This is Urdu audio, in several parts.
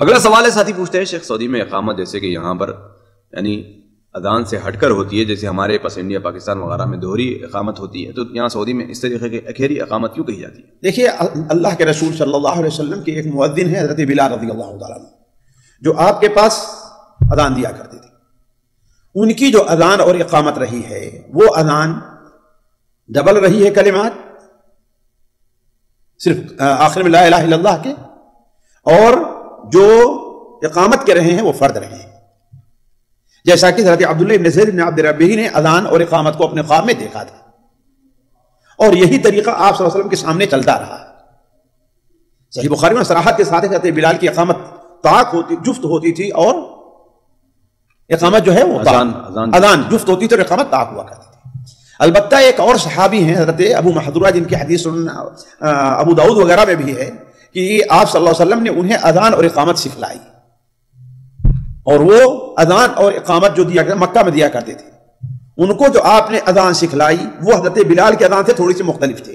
اگلا سوال ہے، ساتھی پوچھتے ہیں، شیخ، سعودی میں اقامت جیسے کہ یہاں پر یعنی اذان سے ہٹ کر ہوتی ہے، جیسے ہمارے پاس انڈیا، پاکستان وغیرہ میں دوہری اقامت ہوتی ہے، تو یہاں سعودی میں اس طریقے کی اخیری اقامت کیوں کہی جاتی ہے؟ دیکھیے، اللہ کے رسول صلی اللہ علیہ وسلم کی ایک مؤذن ہے حضرت بلال رضی اللہ تعالیٰ جو آپ کے پاس اذان دیا کرتے تھے۔ ان کی جو اذان اور اقامت رہی ہے، وہ اذان ڈبل رہی ہے کلمات، صرف آخر میں لا الہ الا اللہ کے، اور جو اقامت کے رہے ہیں وہ فرد رہے ہیں۔ جیسا کہ حضرت عبداللہ ابن زید بن عبد ربی نے اذان اور اقامت کو اپنے خواب میں دیکھا تھا۔ اور یہی طریقہ آپ صلی اللہ علیہ وسلم کے سامنے چلتا رہا۔ صحیح بخاری میں سراحت کے ساتھ حضرت بلال کی اقامت طاق ہوتی جفت ہوتی تھی اور اقامت جو ہے وہ اذان- اذان- اذان جفت ہوتی تھی اور اقامت طاق ہوا کرتی تھی۔ البتہ ایک اور صحابی ہیں حضرت ابو محدورہ جن کی حدیث ابو داود وغیرہ میں بھی ہے۔ کہ آپ صلی اللہ علیہ وسلم نے انہیں اذان اور اقامت سکھلائی۔ اور وہ اذان اور اقامت جو دیا مکہ میں دیا کرتے تھے۔ ان کو جو آپ نے اذان سکھلائی، وہ حضرت بلال کے اذان سے تھوڑی سی مختلف تھے۔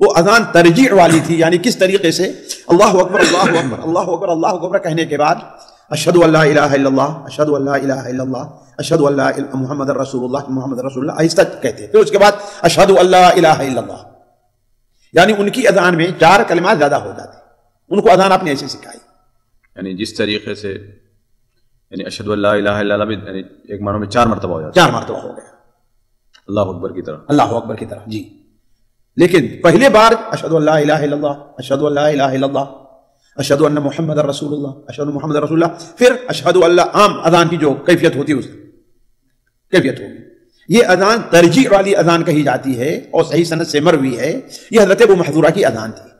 وہ اذان ترجیح والی تھی یعنی کس طریقے سے؟ اللہ اکبر اللہ اکبر اللہ اکبر اللہ اکبر کہنے کے بعد اشہد اللہ الہ الا اللہ، اشہد اللہ الہ الا اللہ، اشہد اللہ محمد رسول اللہ، محمد رسول اللہ، آہستہ کہتے پھر اس کے بعد اشہد اللہ الہ الا اللہ۔ یعنی ان کی اذان میں چار کلمات زیادہ ہو جاتے ان کو اذان آپ نے ایسے سکھائی۔ یعنی جس طریقے سے یعنی اشد اللہ الہ الا اللہ بھی یعنی ایک معنوں میں چار مرتبہ ہو جاتا چار مرتبہ ہو گیا۔ اللہ اکبر کی طرح اللہ اکبر کی طرح جی۔ لیکن پہلے بار اشہد اللہ الہ الا اللہ اشہد اللہ الہ الا اللہ اشہد ان محمد رسول اللہ اشہد محمد رسول اللہ پھر اشہد اللہ عام اذان کی جو کیفیت ہوتی ہے اس کیفیت ہوگی۔ یہ اذان ترجیح والی اذان کہی جاتی ہے اور صحیح صنعت سے مروی ہے۔ یہ حضرت ابو محضورہ کی اذان تھی۔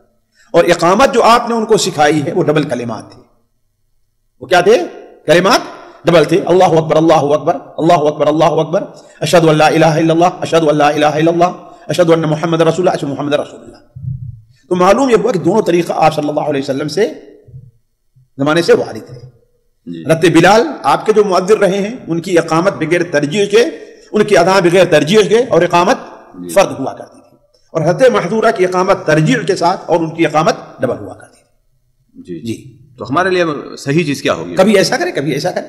اور اقامت جو آپ نے ان کو سکھائی ہے وہ ڈبل کلمات تھی وہ کیا تھے؟ کلمات ڈبل تھے۔ اللہ اکبر اللہ اکبر اللہ اکبر اللہ اکبر۔ اشہد اللہ الہ الا اللہ اشہد اللہ الہ الا اللہ اشہد ان محمد رسول اللہ محمد رسول اللہ۔ تو معلوم یہ ہوا کہ دونوں طریقہ آپ صلی اللہ علیہ وسلم سے زمانے سے وارد ہے۔ جی۔ رت بلال آپ کے جو معذر رہے ہیں ان کی اقامت بغیر ترجیح کے ان کی ادا بغیر ترجیح کے اور اقامت فرد ہوا کرتی تھی۔ اور حت محدورہ کی اقامت ترجیح کے ساتھ اور ان کی اقامت ڈبل ہوا کرتی تھی۔ جی۔ جی۔ تو ہمارے لیے صحیح چیز کیا ہوگی؟ کبھی ایسا کرے کبھی ایسا کرے۔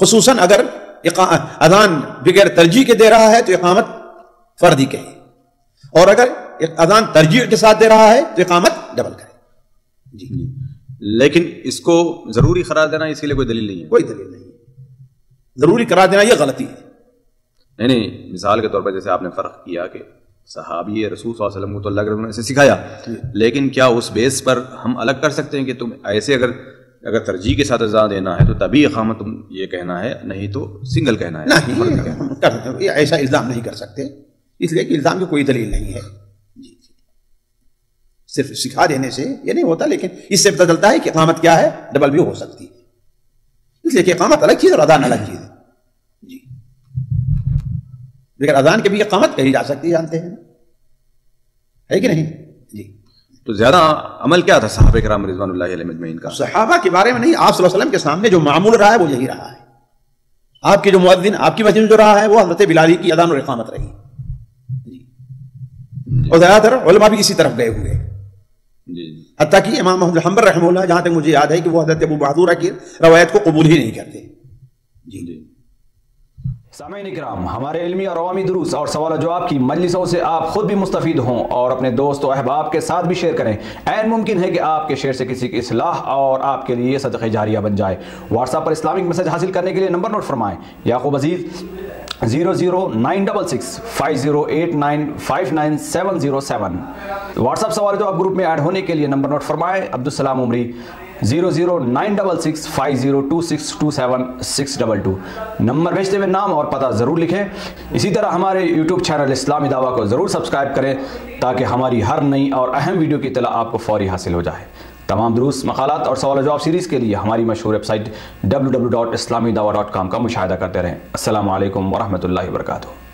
خصوصاً اگر اذان بغیر ترجیح کے دے رہا ہے تو اقامت فرد ہی کہے۔ اور اگر اذان ترجیح کے ساتھ دے رہا ہے تو اقامت ڈبل کرے۔ جی۔ لیکن اس کو ضروری قرار دینا اس کے لیے کوئی دلیل نہیں ہے۔ کوئی دلیل نہیں۔ ضروری قرار دینا یہ غلطی ہے۔ نہیں نہیں مثال کے طور پر جیسے آپ نے فرق کیا کہ صحابی رسول صلی اللہ علیہ وسلم کو تو اللہ کے نے اسے سکھایا۔ لیکن کیا اس بیس پر ہم الگ کر سکتے ہیں کہ تم ایسے اگر اگر ترجیح کے ساتھ اذان دینا ہے تو تبھی اقامت تم یہ کہنا ہے نہیں تو سنگل کہنا ہے۔ نہیں ایسا الزام نہیں کر سکتے۔ اس لیے کہ الزام کی کوئی دلیل نہیں ہے۔ جی جی۔ صرف سکھا دینے سے یہ نہیں ہوتا لیکن اس سے پتہ چلتا ہے کہ اقامت کیا ہے ڈبل بھی ہو سکتی۔ ہے اس لیے کہ اقامت الگ چیز اور اذان الگ چیز۔ ہے جی۔ لیکن اذان کے بھی اقامت کہی جا سکتی ہے جانتے ہیں۔ ہے کہ نہیں؟ جی۔ تو زیادہ عمل کیا تھا صحابہ کرام رضوان اللہ علیہ مجمعین کا؟ صحابہ کے بارے میں نہیں آپ صلی اللہ علیہ وسلم کے سامنے جو معمول رہا ہے وہ یہی رہا ہے۔ آپ کے جو مؤذن آپ کی وجہ جو رہا ہے وہ حضرت بلالی کی اذان اور اقامت رہی۔ جی۔ اور زیادہ تر علماء بھی اسی طرف گئے ہوئے۔ جی۔ حتیٰ کہ امام محمد حنبل رحمہ اللہ جہاں تک مجھے یاد ہے کہ وہ حضرت ابو بہادورہ کی روایت کو قبول ہی نہیں کرتے۔ جی۔ جی۔ سامعین اکرام، ہمارے علمی اور عوامی دروس اور سوال و جواب کی مجلسوں سے آپ خود بھی مستفید ہوں اور اپنے دوست و احباب کے ساتھ بھی شیئر کریں۔ این ممکن ہے کہ آپ کے شیئر سے کسی کی اصلاح اور آپ کے لیے صدقہ جاریہ بن جائے۔ واٹس ایپ پر اسلامک میسج حاصل کرنے کے لیے نمبر نوٹ فرمائیں۔ Yaqub Aziz zero zero nine double six five zero eight nine five nine seven zero seven WhatsApp سوال جواب گروپ میں ایڈ ہونے کے لیے نمبر نوٹ فرمائیں. Abdussalam Umari, zero zero nine double six five zero two six two seven six double two. Number بھیجتے ہوئے نام اور پتہ ضرور لکھیں. اسی طرح ہمارے یوٹیوب چینل اسلامی دعویٰ کو ضرور سبسکرائب کریں تاکہ ہماری ہر نئی اور اہم ویڈیو کی اطلاع آپ کو فوری حاصل ہو جائے. تمام دروس، مقالات اور سوال جواب سیریز کے لیے ہماری مشہور website W W dot Islami dot com کا مشاہدہ کرتے رہیں۔ السلام علیکم ورحمۃ اللہ وبرکاتہ۔